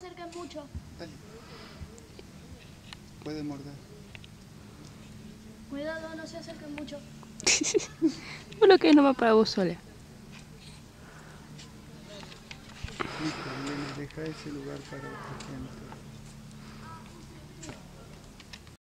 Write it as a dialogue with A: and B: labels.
A: acerquen mucho.
B: Dale. Puede morder.
A: Cuidado, no se acerquen mucho.
C: Por lo que es nomás para vos sola.
B: Listo, deja ese lugar para otra gente.